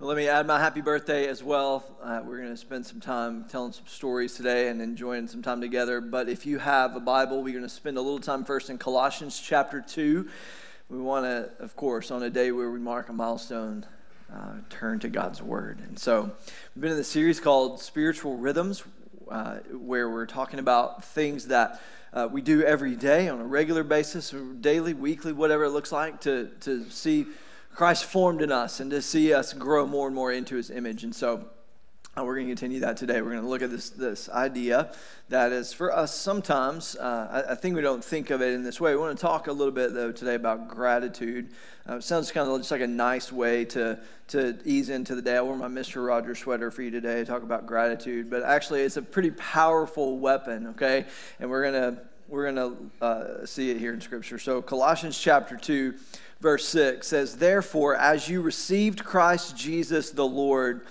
Well, let me add my happy birthday as well. Uh, we're going to spend some time telling some stories today and enjoying some time together. But if you have a Bible, we're going to spend a little time first in Colossians chapter 2. We want to, of course, on a day where we mark a milestone, uh, turn to God's Word. And so we've been in this series called Spiritual Rhythms, uh, where we're talking about things that uh, we do every day on a regular basis, daily, weekly, whatever it looks like, to, to see Christ formed in us and to see us grow more and more into his image. And so uh, we're going to continue that today. We're going to look at this, this idea that is for us sometimes, uh, I, I, think we don't think of it in this way. We want to talk a little bit, though, today about gratitude. Uh, it sounds kind of just like a nice way to, to ease into the day. I wore my Mr. Rogers sweater for you today to talk about gratitude, but actually, it's a pretty powerful weapon, okay? And we're going to we're going to uh, see it here in Scripture. So, Colossians chapter 2 verse 6 says, Therefore, as you received Christ Jesus the Lord,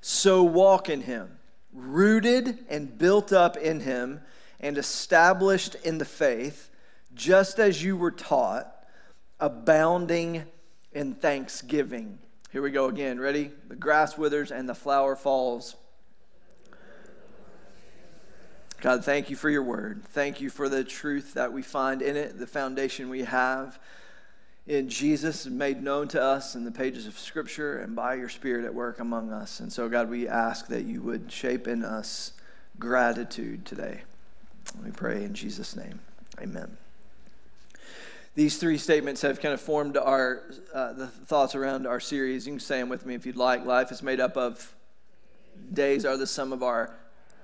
so walk in him, rooted and built up in him, and established in the faith, just as you were taught, abounding in thanksgiving. Here we go again. Ready? The grass withers and the flower falls. God, thank you for your word. Thank you for the truth that we find in it, the foundation we have in Jesus made known to us in the pages of Scripture and by your Spirit at work among us. And so, God, we ask that you would shape in us gratitude today. We pray in Jesus' name. Amen. These three statements have kind of formed our uh, the thoughts around our series. You can say them with me if you'd like. Life is made up of days are the sum of our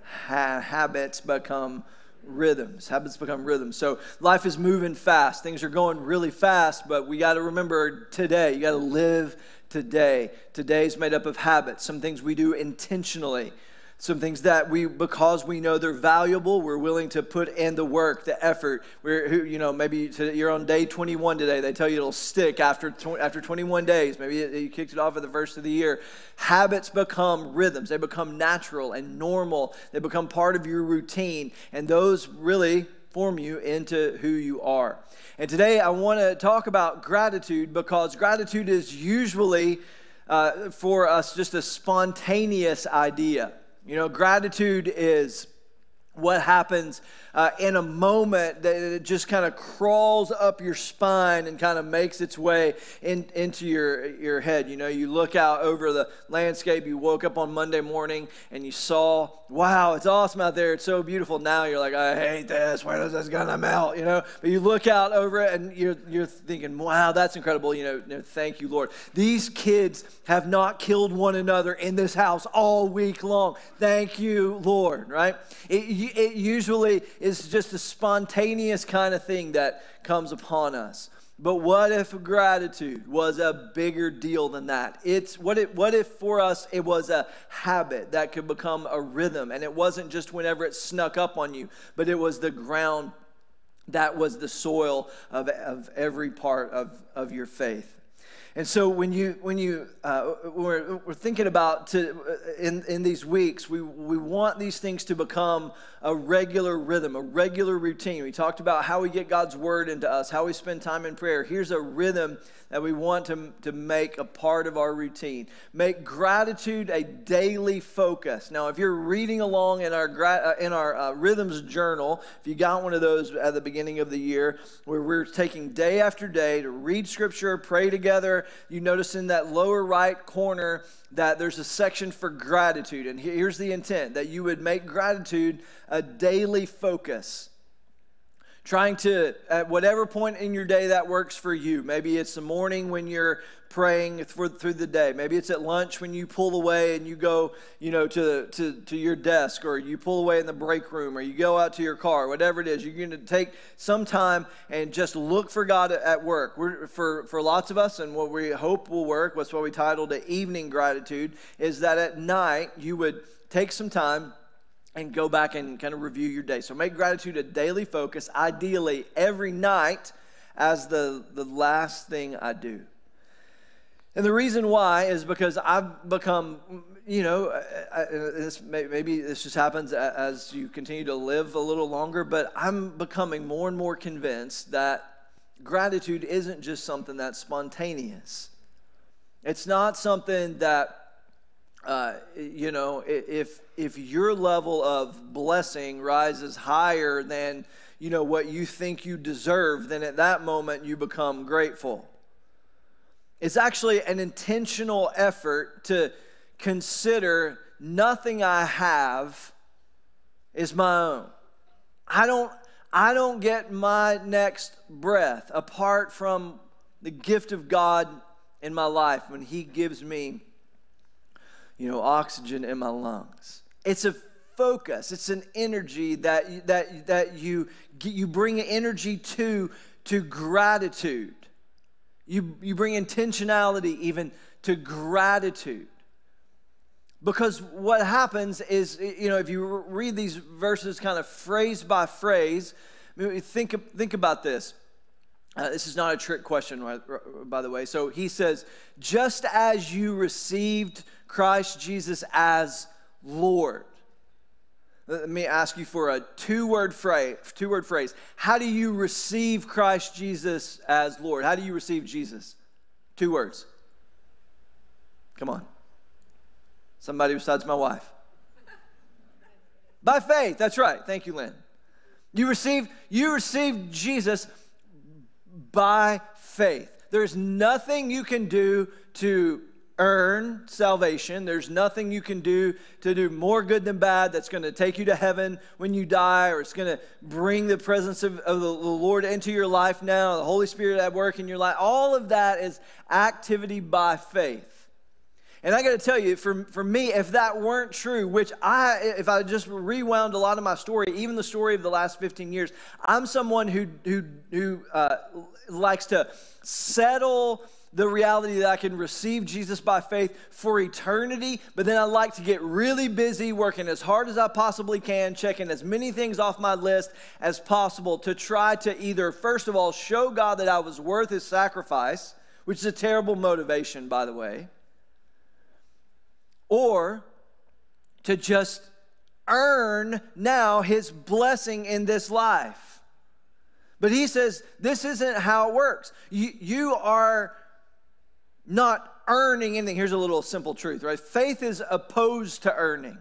ha- habits become rhythms. Habits become rhythms. So life is moving fast. Things are going really fast, but we got to remember today. You got to live today. Today is made up of habits, some things we do intentionally some things that we because we know they're valuable we're willing to put in the work the effort. We're you know maybe you're on day 21 today. They tell you it'll stick after after 21 days. Maybe you kicked it off at the first of the year. Habits become rhythms. They become natural and normal. They become part of your routine and those really form you into who you are. And today i want to talk about gratitude because gratitude is usually uh, for us just a spontaneous idea you know, gratitude is what happens uh, in a moment that it just kind of crawls up your spine and kind of makes its way in, into your, your head. You know, you look out over the landscape, you woke up on Monday morning and you saw, wow, it's awesome out there, it's so beautiful. Now you're like, I hate this, where is this gonna melt? You know, but you look out over it and you're, you're thinking, wow, that's incredible. You know, you know, thank you, Lord. These kids have not killed one another in this house all week long. Thank you, Lord, right? It, it usually is just a spontaneous kind of thing that comes upon us. But what if gratitude was a bigger deal than that? It's what if what if for us it was a habit that could become a rhythm and it wasn't just whenever it snuck up on you, but it was the ground that was the soil of, of every part of, of your faith. And so when you when you uh, we're, we're thinking about to, in in these weeks, we we want these things to become a regular rhythm, a regular routine. We talked about how we get God's word into us, how we spend time in prayer. Here's a rhythm that we want to, to make a part of our routine. Make gratitude a daily focus. Now, if you're reading along in our, uh, in our uh, Rhythms Journal, if you got one of those at the beginning of the year, where we're taking day after day to read Scripture, pray together, you notice in that lower right corner that there's a section for gratitude. And here's the intent that you would make gratitude a daily focus trying to, at whatever point in your day that works for you. Maybe it's the morning when you're praying for, through the day. Maybe it's at lunch when you pull away and you go, you know, to, to, to your desk or you pull away in the break room or you go out to your car, whatever it is. You're going to take some time and just look for God at work. We're, for, for lots of us, and what we hope will work, what's what we titled the evening gratitude, is that at night you would take some time and go back and kind of review your day. So make gratitude a daily focus, ideally every night as the, the last thing I do. And the reason why is because I've become, you know, I, this, maybe this just happens as you continue to live a little longer, but I'm becoming more and more convinced that gratitude isn't just something that's spontaneous. It's not something that uh, you know, if if your level of blessing rises higher than you know what you think you deserve, then at that moment you become grateful. It's actually an intentional effort to consider nothing I have is my own. I don't I don't get my next breath apart from the gift of God in my life when he gives me you know oxygen in my lungs. It's a focus. It's an energy that that that you you bring energy to to gratitude. You you bring intentionality even to gratitude. Because what happens is, you know, if you read these verses kind of phrase by phrase, think, think about this. Uh, this is not a trick question, by the way. So he says, just as you received Christ Jesus as Lord. Let me ask you for a two-word phrase. Two-word phrase. How do you receive Christ Jesus as Lord? How do you receive Jesus? Two words. Come on. Somebody besides my wife. By faith, that's right. Thank you, Lynn. You receive you receive Jesus by faith. There's nothing you can do to earn salvation. There's nothing you can do to do more good than bad that's going to take you to heaven when you die, or it's going to bring the presence of, of, the Lord into your life now, the Holy Spirit at work in your life. All of that is activity by faith. And I got to tell you, for, for me, if that weren't true, which I, if I just rewound a lot of my story, even the story of the last 15 years, I'm someone who, who, who uh, likes to settle the reality that I can receive Jesus by faith for eternity, but then I like to get really busy working as hard as I possibly can, checking as many things off my list as possible to try to either, first of all, show God that I was worth his sacrifice, which is a terrible motivation, by the way or to just earn now his blessing in this life. But he says this isn't how it works. You, you are not earning anything. Here's a little simple truth, right? Faith is opposed to earning.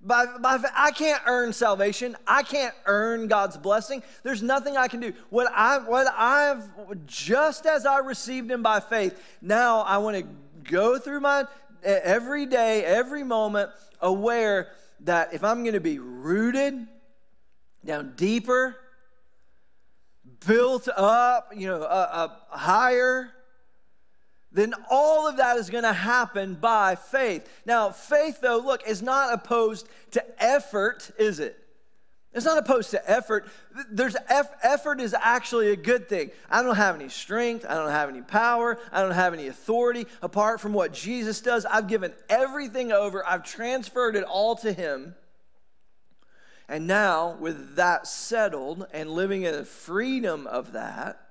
By, by, I can't earn salvation. I can't earn God's blessing. There's nothing I can do. What I what I've just as I received him by faith, now I want to go through my every day, every moment, aware that if I'm going to be rooted down deeper, built up, you know, uh, uh, higher, then all of that is going to happen by faith. Now, faith, though, look, is not opposed to effort, is it? It's not opposed to effort. There's effort is actually a good thing. I don't have any strength. I don't have any power. I don't have any authority apart from what Jesus does. I've given everything over. I've transferred it all to Him. And now, with that settled and living in the freedom of that,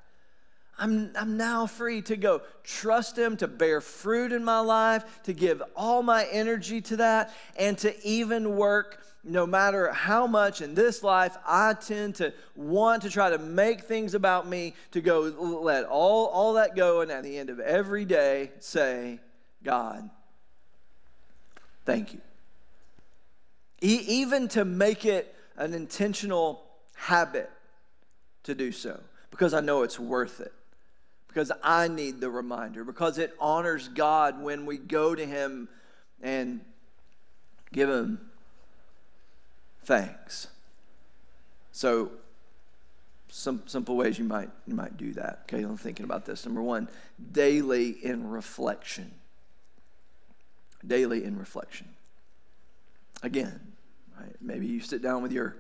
I'm, I'm now free to go trust Him, to bear fruit in my life, to give all my energy to that, and to even work no matter how much in this life I tend to want to try to make things about me, to go let all, all that go, and at the end of every day say, God, thank you. E- even to make it an intentional habit to do so, because I know it's worth it, because I need the reminder, because it honors God when we go to Him and give Him thanks. So, some simple ways you might you might do that. Okay, I'm thinking about this. Number one, daily in reflection. Daily in reflection. Again, right? Maybe you sit down with your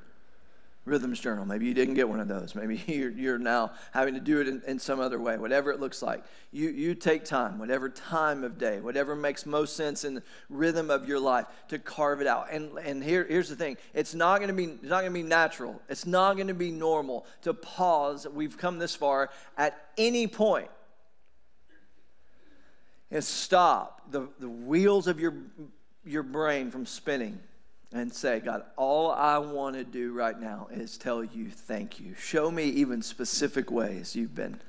Rhythms Journal. Maybe you didn't get one of those. Maybe you're, you're now having to do it in, in, some other way, whatever it looks like. You, you take time, whatever time of day, whatever makes most sense in the rhythm of your life to carve it out. And, and here, here's the thing it's not going to be it's not going to be natural, it's not going to be normal to pause. We've come this far at any point and stop the, the wheels of your, your brain from spinning and say, God, all I want to do right now is tell you thank you. Show me even specific ways you've been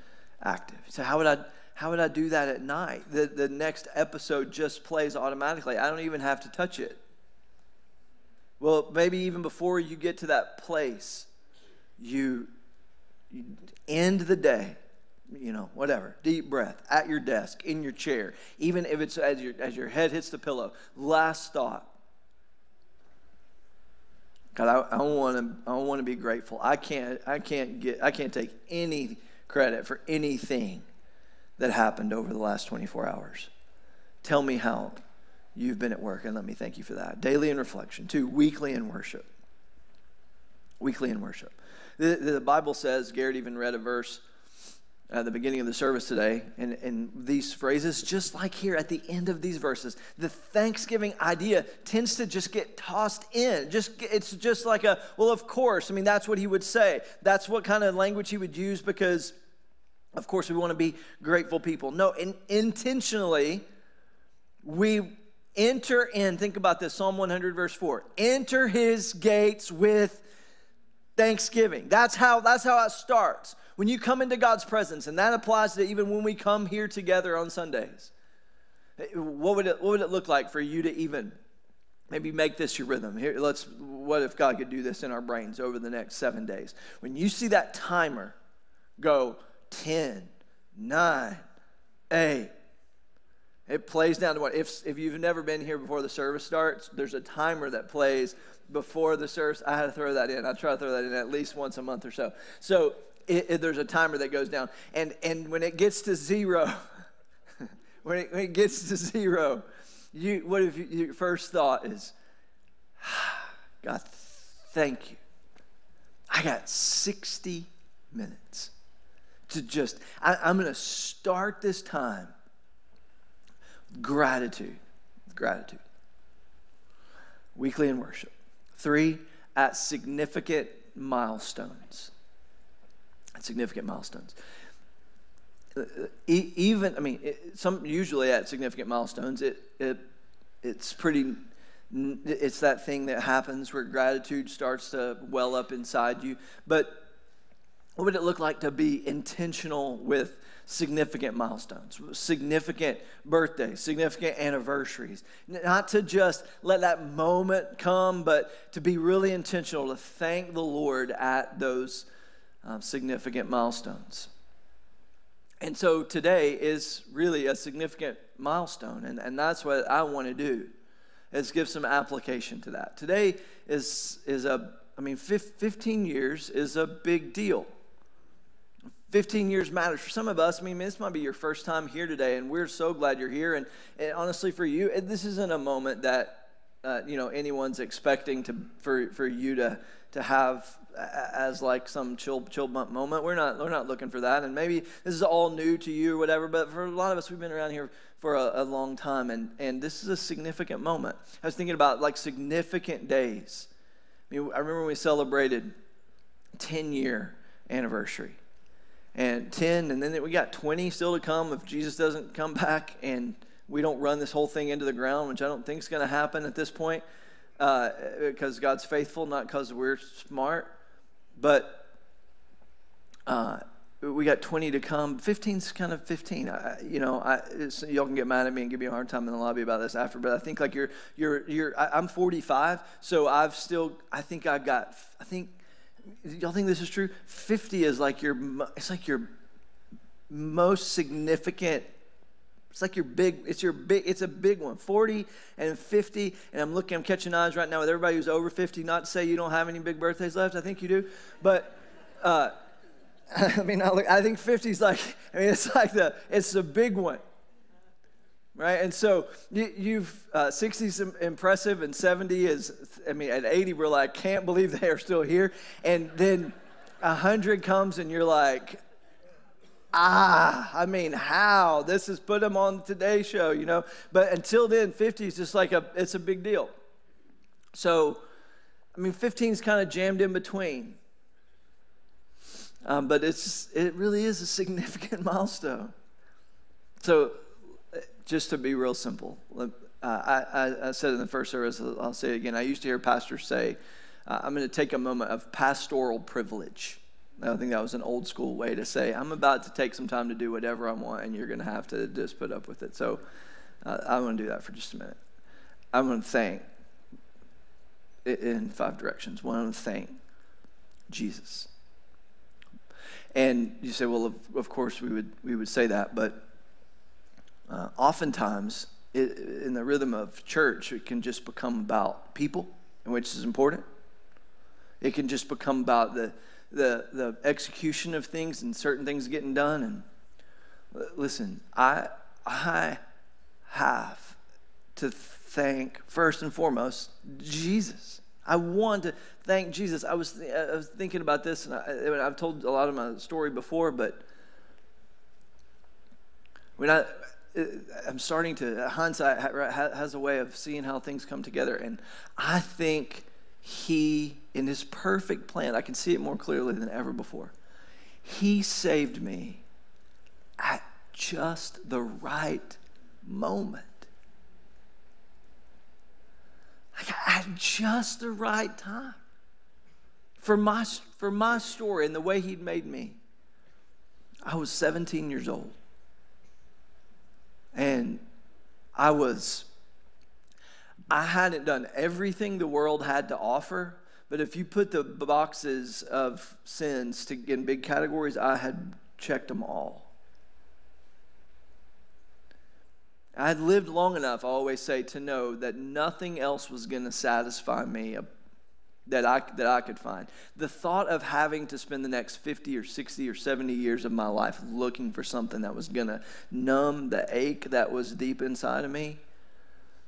active. So how would I how would I do that at night? The, the next episode just plays automatically. I don't even have to touch it. Well, maybe even before you get to that place, you, you end the day, you know, whatever, deep breath, at your desk, in your chair, even if it's as your, as your head hits the pillow. Last thought. God, I, I want to I want to be grateful. I can't I can't get I can't take any credit for anything that happened over the last 24 hours. Tell me how you've been at work, and let me thank you for that. Daily in reflection. Two, weekly in worship. Weekly in worship. The, the Bible says, Garrett even read a verse at the beginning of the service today, and, and these phrases, just like here at the end of these verses, the Thanksgiving idea tends to just get tossed in. Just it's just like a well, of course. I mean, that's what he would say. That's what kind of language he would use because, of course, we want to be grateful people. No, in, intentionally, we enter in. Think about this: Psalm 100, verse four. Enter his gates with thanksgiving. That's how. That's how it starts when you come into God's presence, and that applies to even when we come here together on Sundays, what would it, what would it look like for you to even maybe make this your rhythm? Here, let's, what if God could do this in our brains over the next seven days? When you see that timer go 10, 9, 8, it plays down to what? If, if you've never been here before the service starts, there's a timer that plays before the service. I had to throw that in. I try to throw that in at least once a month or so. So it, it, there's a timer that goes down. And, and when it gets to zero, when, it, when it gets to zero, you, what if you, your first thought is, God, thank you. I got 60 minutes to just, I, I'm going to start this time gratitude. Gratitude. Weekly in worship. Three, at significant milestones At significant milestones. Even, I mean, some usually at significant milestones, it, it it's pretty. It's that thing that happens where gratitude starts to well up inside you. But what would it look like to be intentional with significant milestones, significant birthdays, significant anniversaries? Not to just let that moment come, but to be really intentional to thank the Lord at those um, significant milestones. And so today is really a significant milestone, and, and that's what I want to do, is give some application to that. Today is, is a, I mean, 15 years is a big deal. 15 years matters for some of us. I mean, this might be your first time here today, and we're so glad you're here. And, and honestly, for you, this isn't a moment that uh, you know anyone's expecting to for for you to to have as like some chill chill bump moment. We're not we're not looking for that. And maybe this is all new to you or whatever. But for a lot of us, we've been around here for a, a long time, and and this is a significant moment. I was thinking about like significant days. I mean, I remember when we celebrated 10 year anniversary and 10 and then we got 20 still to come if jesus doesn't come back and we don't run this whole thing into the ground which i don't think is going to happen at this point uh, because god's faithful not because we're smart but uh, we got 20 to come. 15's kind of 15. I, you know, I, y'all can get mad at me and give me a hard time in the lobby about this after, but I think like you're, you're, you're, I, I'm 45, so I've still, I think I've got, I think, y'all think this is true? 50 is like your, it's like your most significant it's like your big, it's your big, it's a big one. 40 and 50. And I'm looking, I'm catching eyes right now with everybody who's over 50. Not to say you don't have any big birthdays left. I think you do. But uh, I mean, I, look, I think 50 is like, I mean, it's like the, it's a big one. Right? And so you, have uh, 60 is impressive and 70 is, I mean, at 80, we're like, can't believe they are still here. And then 100 comes and you're like, ah, I mean, how? This is put them on Today Show, you know. But until then, 50 is just like a, it's a big deal. So, I mean, 15 is kind of jammed in between. Um, but it's, it really is a significant milestone. So, just to be real simple, uh, I, I, I, said in the first service, I'll say it again. I used to hear pastors say, uh, I'm going to take a moment of pastoral privilege I think that was an old school way to say, I'm about to take some time to do whatever I want, and you're going to have to just put up with it. So uh, I'm going to do that for just a minute. I'm going to thank in five directions. One, I'm going to thank Jesus. And you say, well, of, of course we would, we would say that, but uh, oftentimes it, in the rhythm of church, it can just become about people, which is important. It can just become about the, the, the execution of things and certain things getting done. And listen, I, I have to thank, first and foremost, Jesus. I want to thank Jesus. I was, I was thinking about this, and I, I've told a lot of my story before, but when I, I'm starting to, hindsight has a way of seeing how things come together. And I think he, in his perfect plan, I can see it more clearly than ever before. He saved me at just the right moment. at just the right time for my, for my story and the way he'd made me. I was 17 years old. And I was, I hadn't done everything the world had to offer, but if you put the boxes of sins to, in big categories, I had checked them all. I had lived long enough, I always say, to know that nothing else was going to satisfy me that I, that I could find. The thought of having to spend the next 50 or 60 or 70 years of my life looking for something that was going to numb the ache that was deep inside of me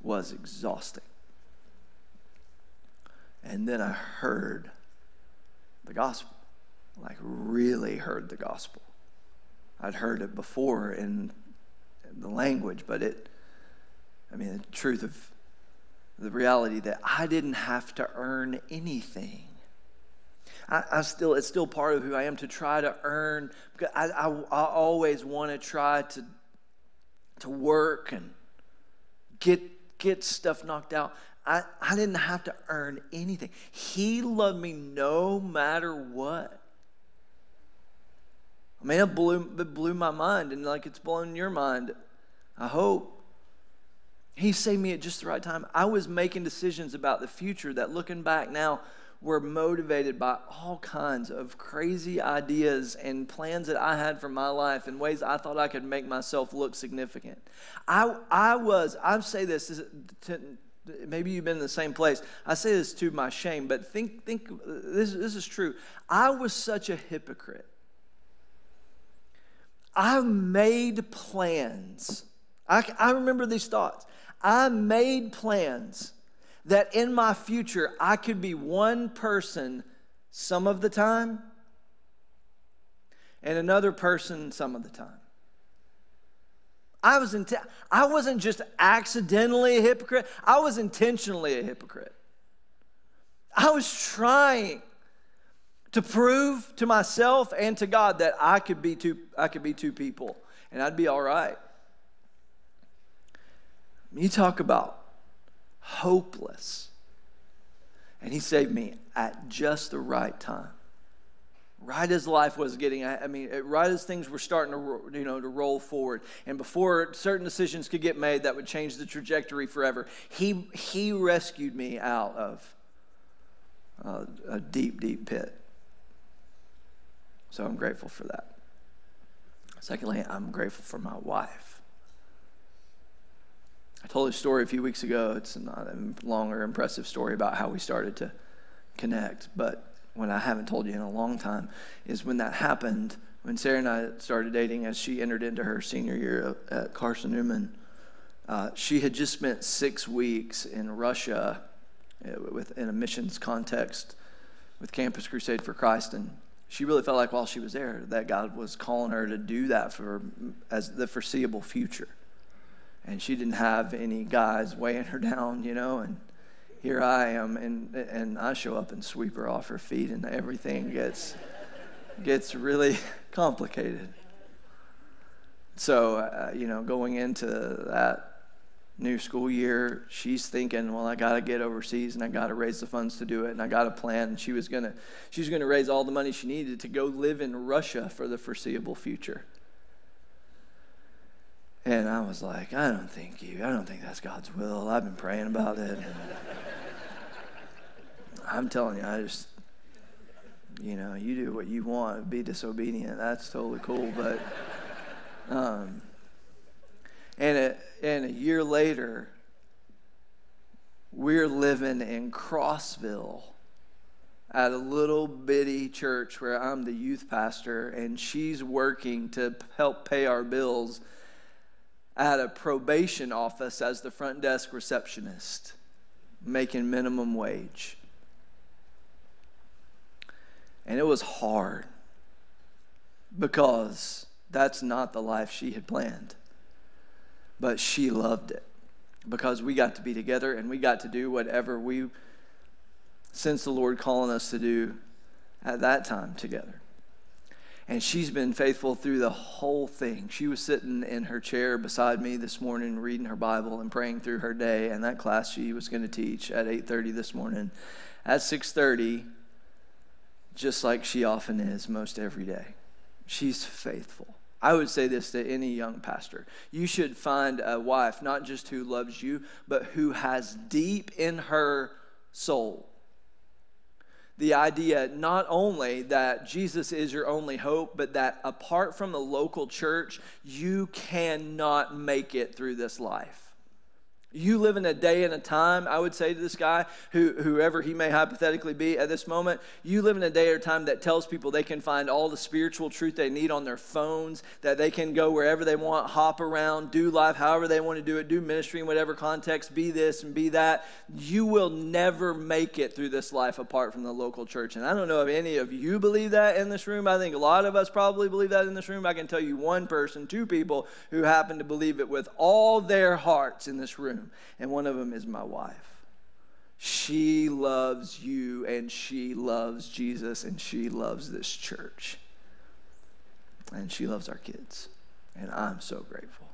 was exhausting. And then I heard the gospel, like really heard the gospel. I'd heard it before in the language, but it, I mean, the truth of the reality that I didn't have to earn anything. I, I, still, it's still part of who I am to try to earn. I, I, I always want to try to, to work and get, get stuff knocked out. I, I didn't have to earn anything. He loved me no matter what. I mean, it blew, it blew my mind, and like it's blown your mind, I hope. He saved me at just the right time. I was making decisions about the future that, looking back now, were motivated by all kinds of crazy ideas and plans that I had for my life in ways I thought I could make myself look significant. I, I was, I say this, to, maybe you've been in the same place. I say this to my shame, but think, think this, this is true. I was such a hypocrite. I made plans. I, I remember these thoughts. I made plans that in my future I could be one person some of the time and another person some of the time. I, was int- I wasn't just accidentally a hypocrite, I was intentionally a hypocrite. I was trying to prove to myself and to God that I could be two, I could be two people and I'd be all right. You talk about hopeless. And he saved me at just the right time. Right as life was getting, I mean, right as things were starting to, you know, to roll forward, and before certain decisions could get made that would change the trajectory forever, he, he rescued me out of uh, a deep, deep pit. So I'm grateful for that. Secondly, I'm grateful for my wife. I told a story a few weeks ago. It's not a longer, impressive story about how we started to connect, but what I haven't told you in a long time is when that happened, when Sarah and I started dating as she entered into her senior year at Carson Newman, uh, she had just spent six weeks in Russia uh, with, in a missions context with Campus Crusade for Christ. And she really felt like while she was there that God was calling her to do that for as the foreseeable future and she didn't have any guys weighing her down, you know, and here I am, and and I show up and sweep her off her feet, and everything gets gets really complicated. So, uh, you know, going into that new school year, she's thinking, well, I got to get overseas and I got to raise the funds to do it and I got a plan. And she was going to she was going to raise all the money she needed to go live in Russia for the foreseeable future. And I was like, I don't think you, I don't think that's God's will. I've been praying about it. I'm telling you, I just, you know, you do what you want, be disobedient. That's totally cool. But, um, and a, and a year later, we're living in Crossville at a little bitty church where I'm the youth pastor, and she's working to help pay our bills at a probation office as the front desk receptionist, making minimum wage. And it was hard because that's not the life she had planned. But she loved it because we got to be together and we got to do whatever we sense the Lord calling us to do at that time together. And she's been faithful through the whole thing. She was sitting in her chair beside me this morning reading her Bible and praying through her day and that class she was going to teach at 8:30 this morning. At 6:30, just like she often is most every day. She's faithful. I would say this to any young pastor. You should find a wife, not just who loves you, but who has deep in her soul the idea not only that Jesus is your only hope, but that apart from the local church, you cannot make it through this life. You live in a day and a time, I would say to this guy, who, whoever he may hypothetically be at this moment, you live in a day or time that tells people they can find all the spiritual truth they need on their phones, that they can go wherever they want, hop around, do life however they want to do it, do ministry in whatever context, be this and be that. You will never make it through this life apart from the local church. And I don't know if any of you believe that in this room. I think a lot of us probably believe that in this room. I can tell you one person, two people who happen to believe it with all their hearts in this room room, and one of them is my wife. She loves you, and she loves Jesus, and she loves this church. And she loves our kids. And I'm so grateful.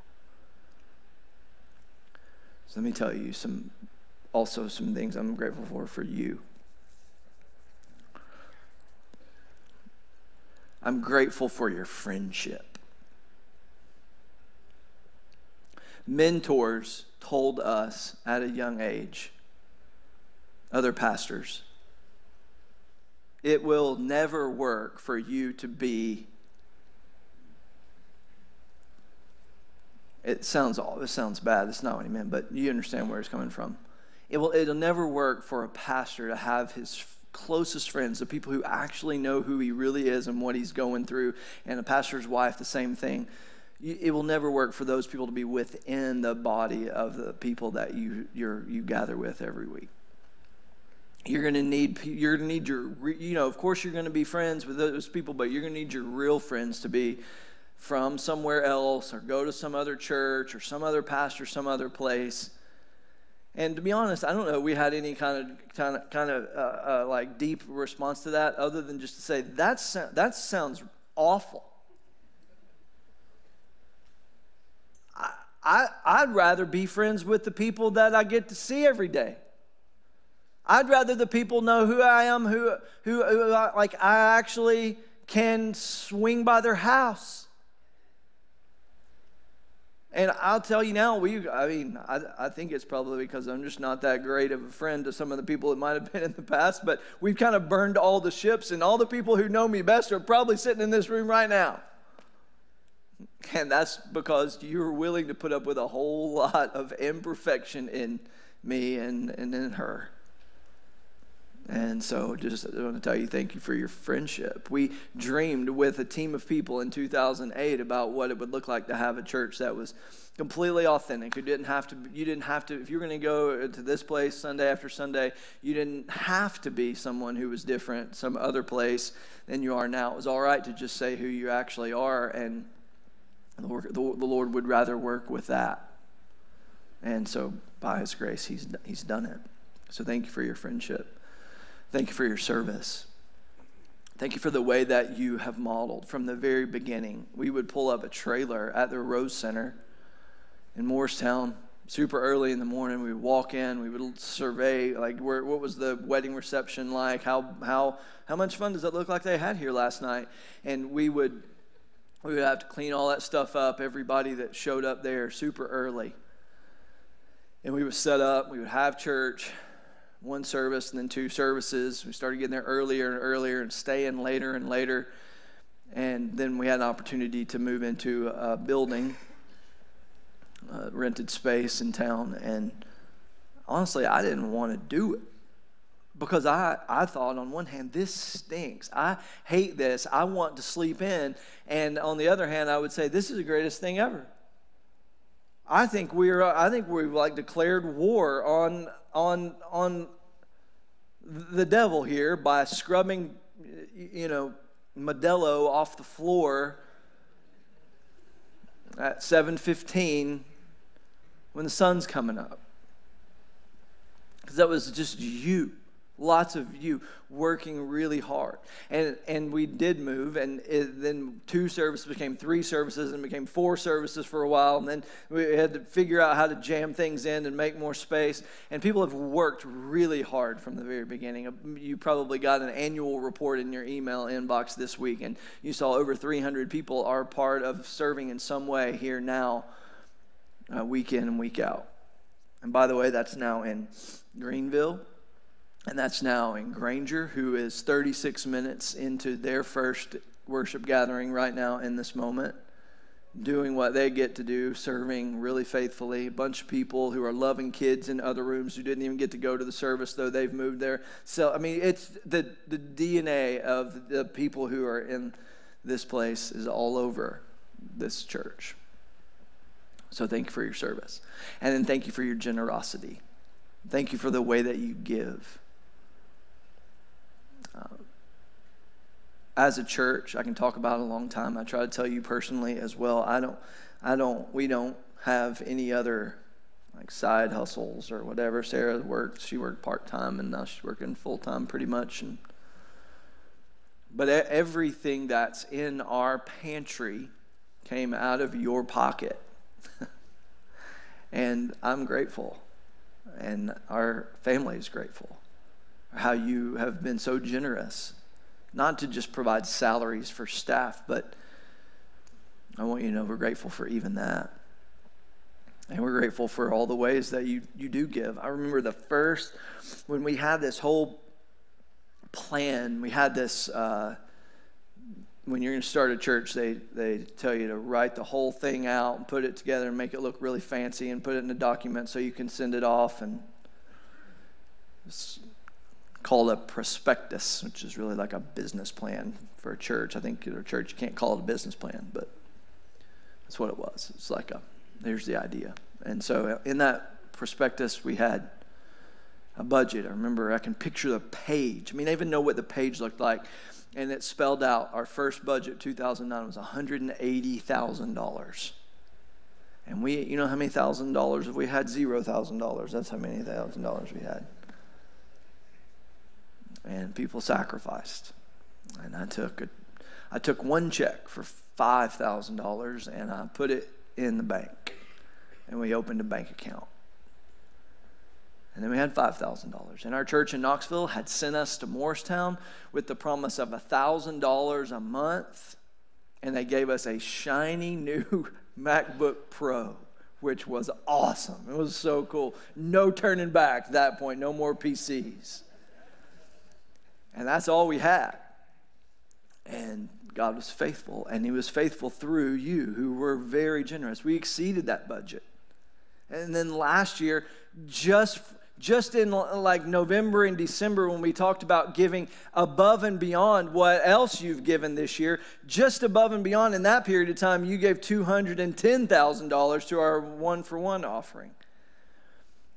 So let me tell you some also some things I'm grateful for for you. I'm grateful for your friendship. Mentors told us at a young age, other pastors, it will never work for you to be. It sounds all it sounds bad. It's not what he meant, but you understand where it's coming from. It will it'll never work for a pastor to have his closest friends, the people who actually know who he really is and what he's going through, and a pastor's wife, the same thing it will never work for those people to be within the body of the people that you you gather with every week. You're going to need you're going to need your you know of course you're going to be friends with those people, but you're going to need your real friends to be from somewhere else or go to some other church or some other pastor, some other place. And to be honest, I don't know we had any kind of kind of kind of uh, uh, like deep response to that, other than just to say that that sounds awful. I, I'd rather be friends with the people that I get to see every day. I'd rather the people know who I am, who, who, who like I actually can swing by their house. And I'll tell you now, we, I mean, I, I think it's probably because I'm just not that great of a friend to some of the people that might have been in the past, but we've kind of burned all the ships, and all the people who know me best are probably sitting in this room right now. And that's because you're willing to put up with a whole lot of imperfection in me and, and in her. And so, just I want to tell you, thank you for your friendship. We dreamed with a team of people in 2008 about what it would look like to have a church that was completely authentic. You didn't have to. You didn't have to. If you were going to go to this place Sunday after Sunday, you didn't have to be someone who was different, some other place than you are now. It was all right to just say who you actually are and the Lord, would rather work with that. And so, by His grace, he's, he's done it. So, thank you for your friendship. Thank you for your service. Thank you for the way that you have modeled from the very beginning. We would pull up a trailer at the Rose Center in Morristown, super early in the morning. We would walk in, we would survey, like, where, what was the wedding reception like? How, how, how much fun does it look like they had here last night? And we would, we would have to clean all that stuff up, everybody that showed up there super early. And we would set up, we would have church, one service and then two services. We started getting there earlier and earlier and staying later and later. And then we had an opportunity to move into a building uh, rented space in town, and honestly, I didn't want to do it because I, I thought, on one hand, this stinks. I hate this. I want to sleep in. And on the other hand, I would say, this is the greatest thing ever. I think we're I think we've like declared war on on on the devil here by scrubbing you know Modelo off the floor at 7:15 when the sun's coming up. Because that was just you, lots of you working really hard. And, and we did move, and it, then two services became three services and became four services for a while. And then we had to figure out how to jam things in and make more space. And people have worked really hard from the very beginning. You probably got an annual report in your email inbox this week, and you saw over 300 people are part of serving in some way here now uh, week in and week out. And by the way, that's now in Greeneville, and that's now in Grainger, who is 36 minutes into their first worship gathering right now in this moment, doing what they get to do, serving really faithfully. A bunch of people who are loving kids in other rooms who didn't even get to go to the service, though they've moved there. So, I mean, it's the, the DNA of the people who are in this place is all over this church. So thank you for your service. And then thank you for your generosity. Thank you for the way that you give. Uh, as a church, I can talk about a long time. I try to tell you personally as well. I don't, I don't, we don't have any other like side hustles or whatever. Sarah worked, she worked part time and now she's working full time pretty much. And, but everything that's in our pantry came out of your pocket. and I'm grateful, and our family is grateful. How you have been so generous, not to just provide salaries for staff, but I want you to know we're grateful for even that. And we're grateful for all the ways that you, you do give. I remember the first, when we had this whole plan, we had this. Uh, when you're going to start a church, they, they tell you to write the whole thing out and put it together and make it look really fancy and put it in a document so you can send it off. And called a prospectus, which is really like a business plan for a church. I think a church can't call it a business plan, but that's what it was. It's like a here's the idea. And so uh, in that prospectus, we had a budget. I remember I can picture the page. I mean, I even know what the page looked like and it spelled out our first budget 2009 was $180,000. And we, you know how many thousand dollars? If we had zero thousand dollars, that's how many thousand dollars we had. And people sacrificed. And I took a, I took one check for five thousand dollars and I put it in the bank. And we opened a bank account. And then we had $5,000. And our church in Knoxville had sent us to Morristown with the promise of $1,000 a month. And they gave us a shiny new MacBook Pro, which was awesome. It was so cool. No turning back at that point, no more PCs. And that's all we had. And God was faithful, and He was faithful through you, who were very generous. We exceeded that budget. And then last year, just just in like November and December when we talked about giving above and beyond what else you've given this year, just above and beyond in that period of time, you gave $210,000 to our one for one offering.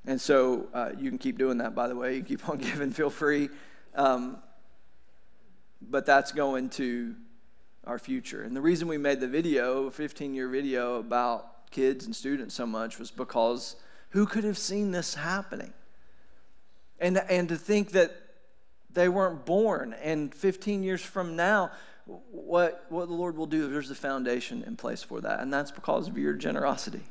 And so uh, you can keep doing that, by the way. You keep on giving, feel free. Um, but that's going to our future. And the reason we made the video, a 15 year video about kids and students so much, was because who could have seen this happening? And, and to think that they weren't born. And 15 years from now, what, what the Lord will do, there's a foundation in place for that. And that's because of your generosity.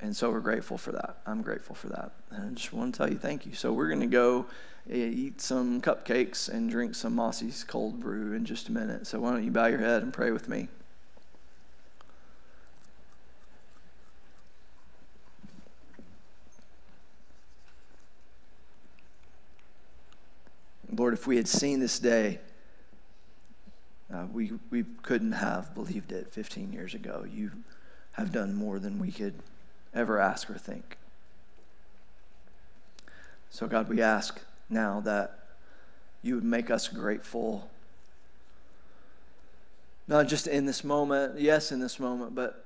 And so we're grateful for that. I'm grateful for that. And I just want to tell you thank you. So we're going to go eat some cupcakes and drink some Mossy's cold brew in just a minute. So why don't you bow your head and pray with me? Lord, if we had seen this day, uh, we, we couldn't have believed it 15 years ago. You have done more than we could ever ask or think. So, God, we ask now that you would make us grateful, not just in this moment, yes, in this moment, but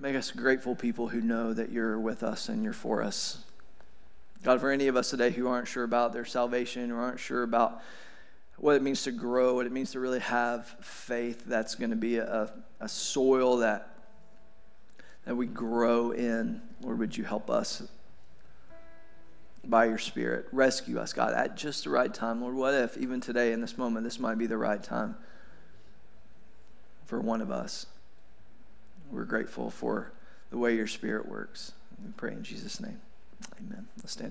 make us grateful people who know that you're with us and you're for us. God, for any of us today who aren't sure about their salvation or aren't sure about what it means to grow, what it means to really have faith that's going to be a, a soil that, that we grow in, Lord, would you help us by your Spirit? Rescue us, God, at just the right time. Lord, what if even today in this moment, this might be the right time for one of us? We're grateful for the way your Spirit works. We pray in Jesus' name. Amen. Let's stand.